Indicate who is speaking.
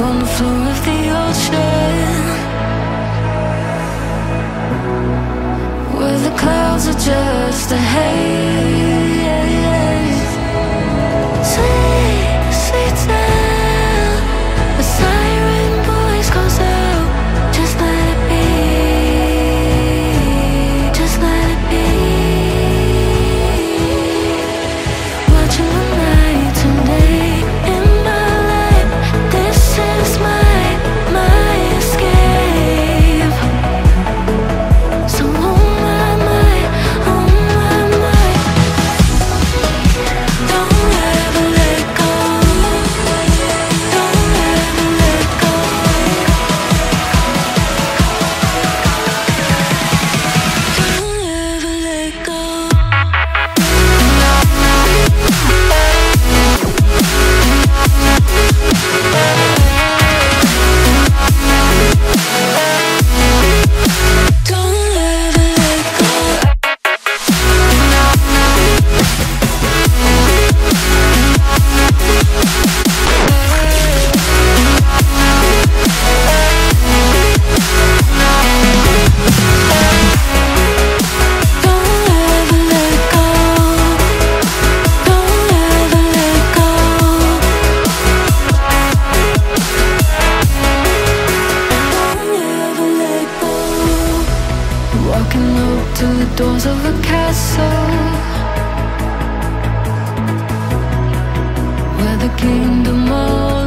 Speaker 1: on the floor of the ocean. Where the clouds are just a haze of a castle Where the kingdom of